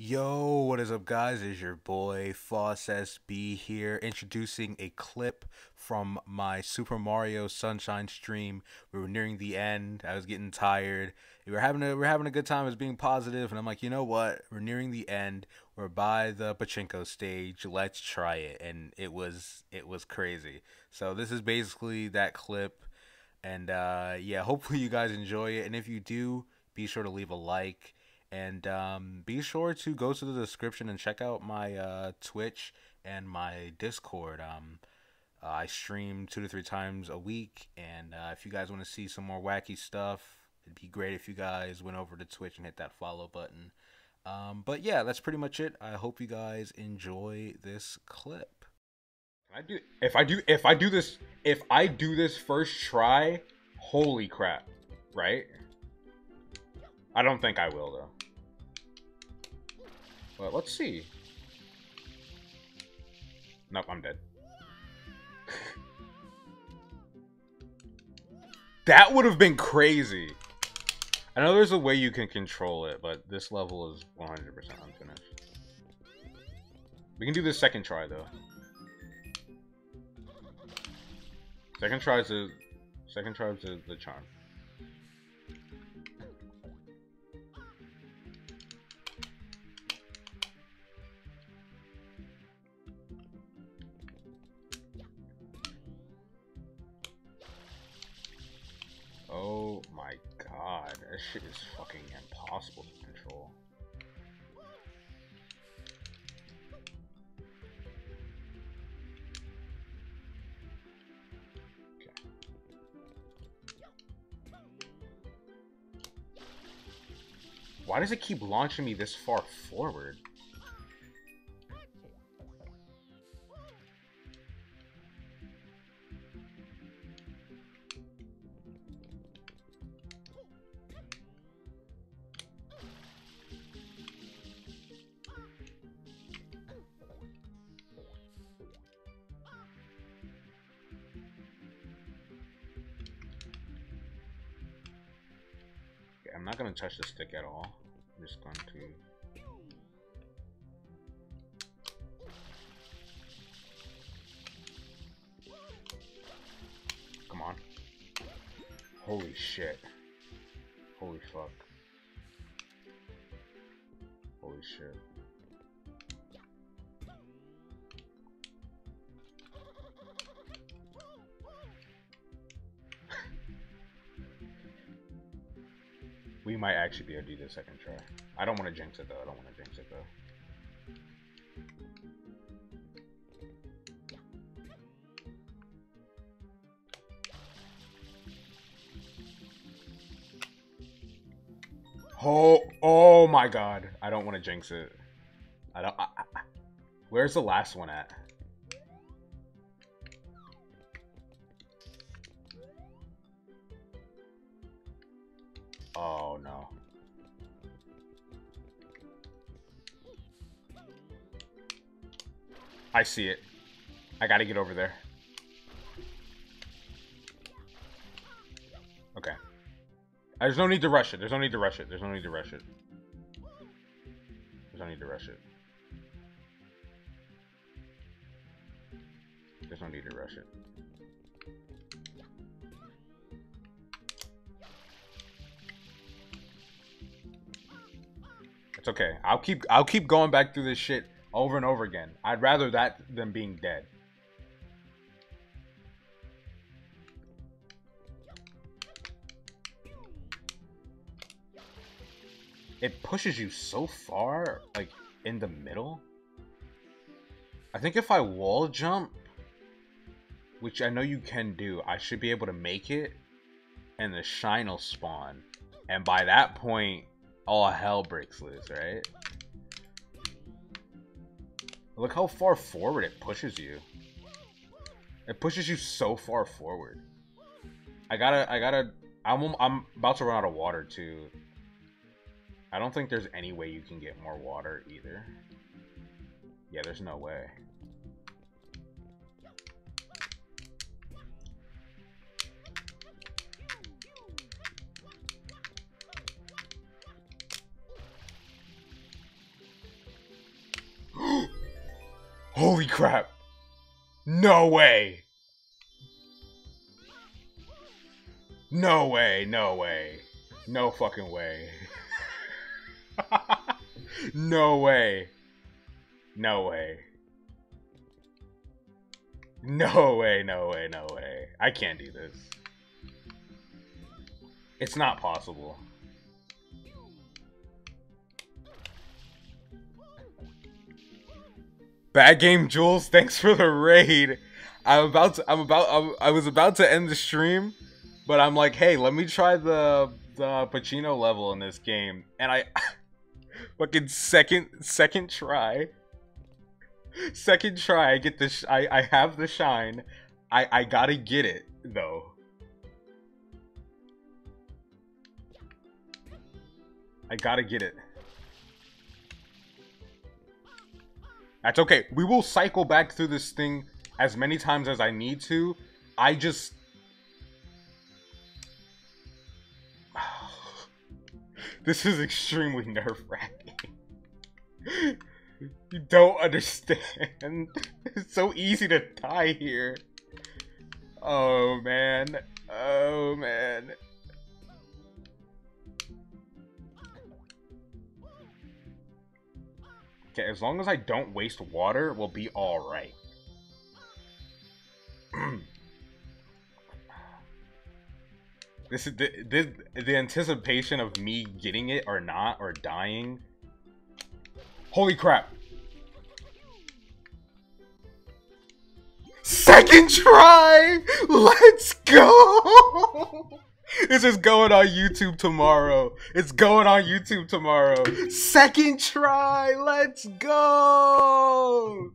Yo, what is up, guys? It's your boy PhosSB here, introducing a clip from my Super Mario Sunshine stream. We were nearing the end. I was getting tired. We were having a we are having a good time. It was being positive, and I'm like, you know what? We're nearing the end. We're by the pachinko stage. Let's try it, and it was it was crazy. So this is basically that clip, and uh, yeah, hopefully you guys enjoy it. And if you do, be sure to leave a like and um, be sure to go to the description and check out my uh, Twitch and my Discord. Um, uh, I stream two to three times a week, and uh, if you guys want to see some more wacky stuff, it'd be great if you guys went over to Twitch and hit that follow button. Um, but yeah, that's pretty much it. I hope you guys enjoy this clip. I do if I do if I do this if I do this first try, holy crap, right? I don't think I will though. Well, let's see. Nope, I'm dead. that would have been crazy. I know there's a way you can control it, but this level is 100% unfinished. We can do this second try, though. Second try is the second try is the, the charm. That shit is fucking impossible to control. Why does it keep launching me this far forward? Not going to touch the stick at all. I'm just going to... Come on. Holy shit. Holy fuck. Holy shit. Might actually be able to do the second try. I don't want to jinx it though. I don't want to jinx it though. Oh, oh my god. I don't want to jinx it. I don't. I, I, where's the last one at? Oh no. I see it. I gotta get over there. Okay. There's no need to rush it. There's no need to rush it. There's no need to rush it. There's no need to rush it. There's no need to rush it. It's okay. I'll keep I'll keep going back through this shit over and over again. I'd rather that than being dead. It pushes you so far, like, in the middle. I think if I wall jump, which I know you can do, I should be able to make it, and the shine will spawn. And by that point, all hell breaks loose, right? Look how far forward it pushes you. It pushes you so far forward. I gotta, I gotta, I'm, I'm about to run out of water too. I don't think there's any way you can get more water either. Yeah, there's no way. Holy crap! No way! No way, no way. No fucking way. no way. No way. No way, no way, no way. I can't do this. It's not possible. Bad game, Jules. Thanks for the raid. I'm about to. I'm about. I'm, I was about to end the stream, but I'm like, hey, let me try the the pachinko level in this game, and I fucking second second try. Second try, I get this. I I have the shine. I I gotta get it though. I gotta get it. That's okay. We will cycle back through this thing as many times as I need to. I just... this is extremely nerve-wracking. you don't understand. it's so easy to die here. Oh, man. Oh, Okay, as long as I don't waste water, we'll be alright. this is the, the anticipation of me getting it or not, or dying. Holy crap. Second try! Let's go! This is going on YouTube tomorrow. It's going on YouTube tomorrow. Second try. Let's go.